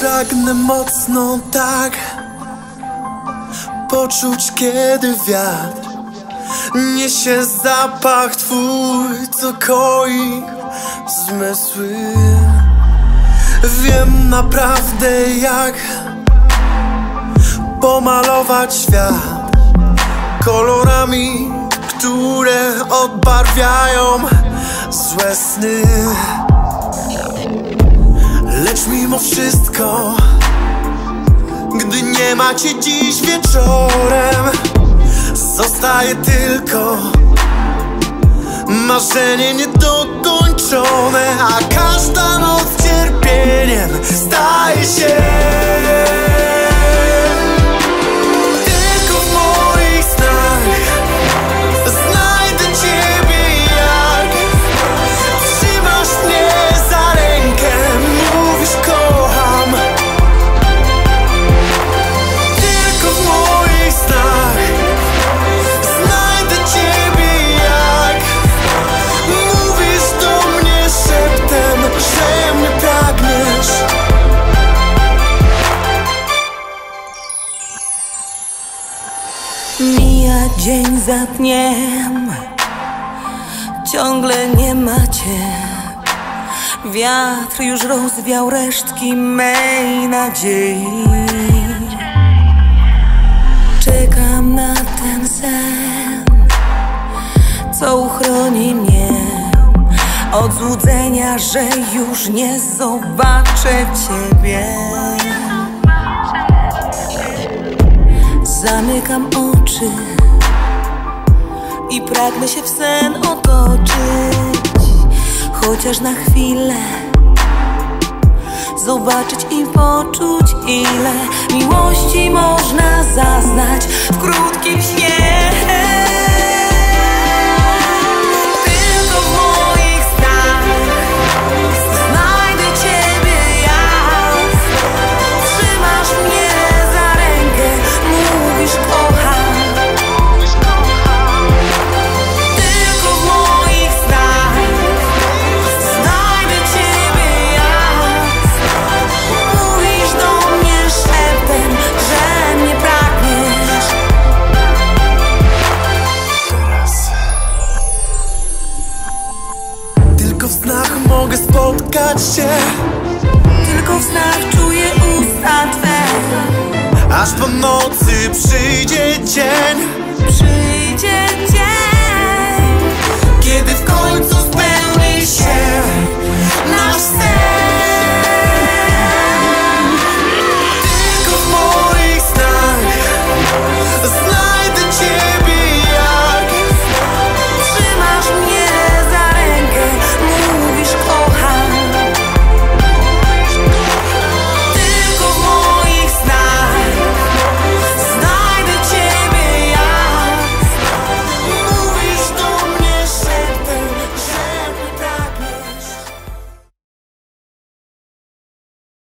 Pragnę mocno tak Poczuć kiedy wiatr Niesie zapach twój Co koi zmysły. Wiem naprawdę jak Pomalować świat Kolorami, które odbarwiają złe sny Lecz mimo wszystko Gdy nie macie dziś wieczorem Zostaje tylko Marzenie niedokończone A każda noc cierpieniem Staje dzień za dniem, ciągle nie macie. Wiatr już rozwiał resztki mej nadziei. Czekam na ten sen, co uchroni mnie od złudzenia, że już nie zobaczę ciebie. Zamykam oczy i pragnę się w sen otoczyć, chociaż na chwilę zobaczyć i poczuć, ile miłości można zaznać spotkać się. Tylko w snach czuję usta Twe. Aż po nocy przyjdzie dzień. Przyjdzie dzień